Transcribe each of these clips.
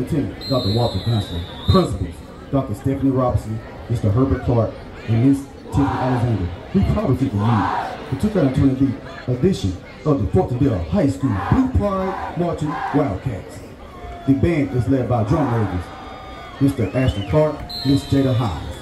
Lieutenant Dr. Walter Gonsoulin, Principals Dr. Stephanie Robinson, Mr. Herbert Clark, and Ms. Tiffany Alexander. We proudly thank you for 2020 edition of the Fultondale High School Blue Pride Marching Wildcats. The band is led by drum majors, Mr. Ashton Clark, Ms. Jada Hines.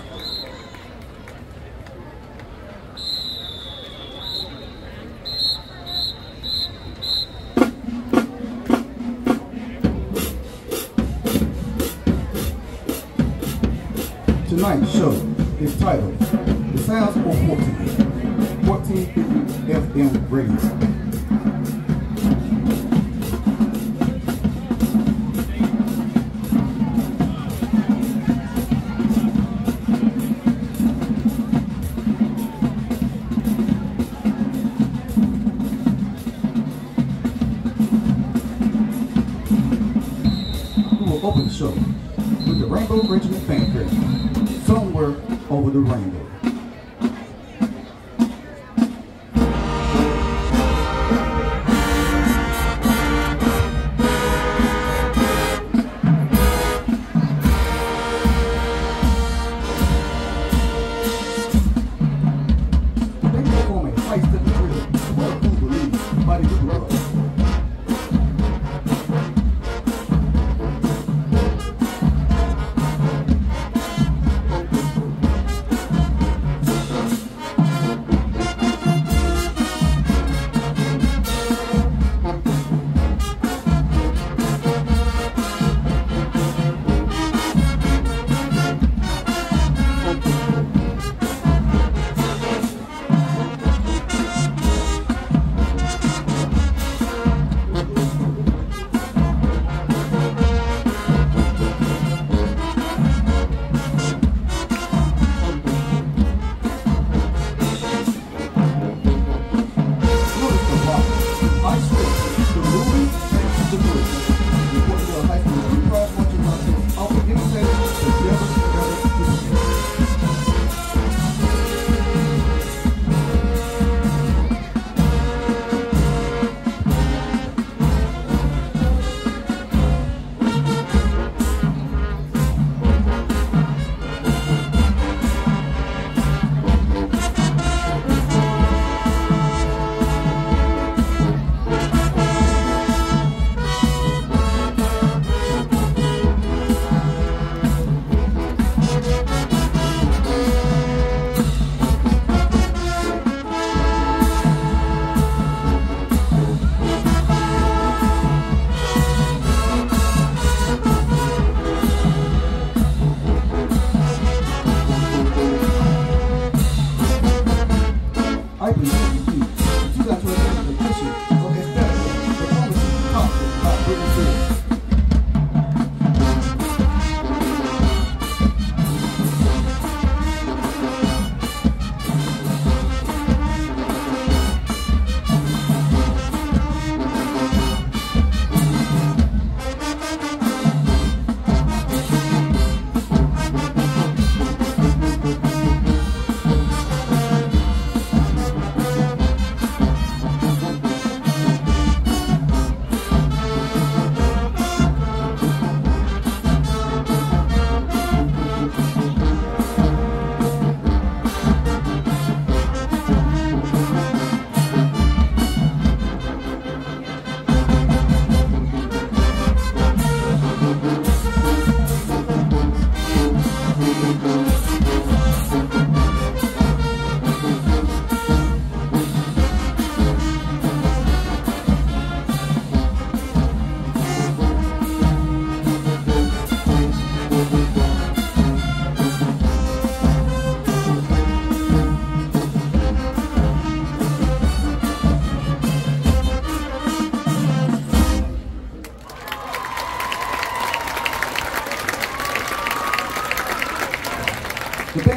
Tonight's show is titled The Sounds of 14, 1450 FM Radio. Open the show with the Rainbow Regiment Fanfare, Somewhere Over the Rainbow.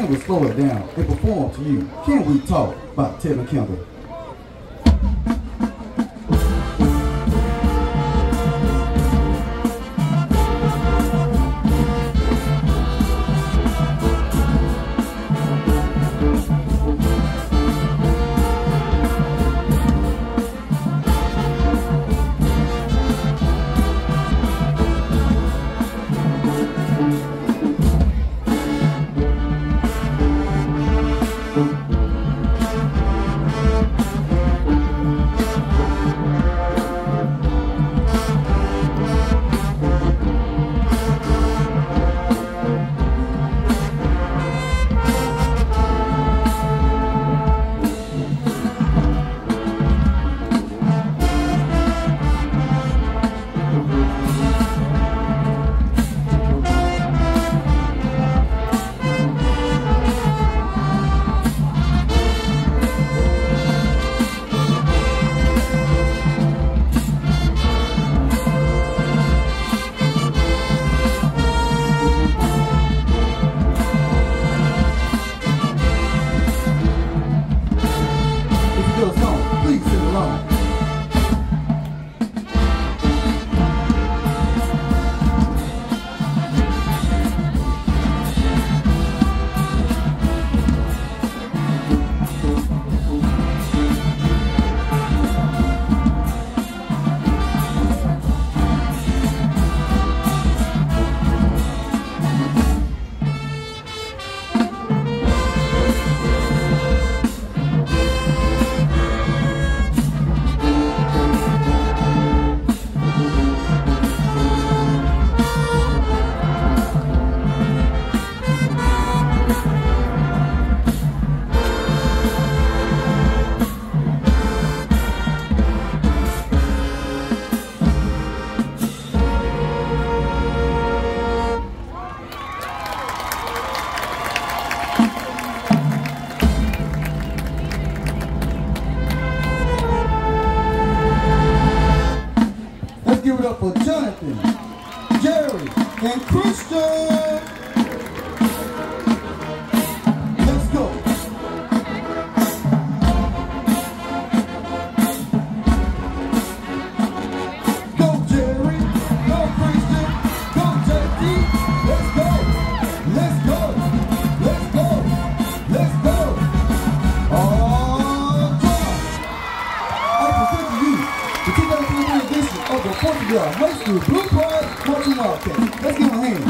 Will slow it down and perform to you Can We Talk by Ted McKendall. The 4th Year High School Blue Pride Marching Wildcats. Let's give them a hand.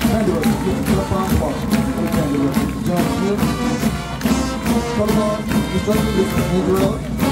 Pandora, on the ball. Pandora, John is Andrew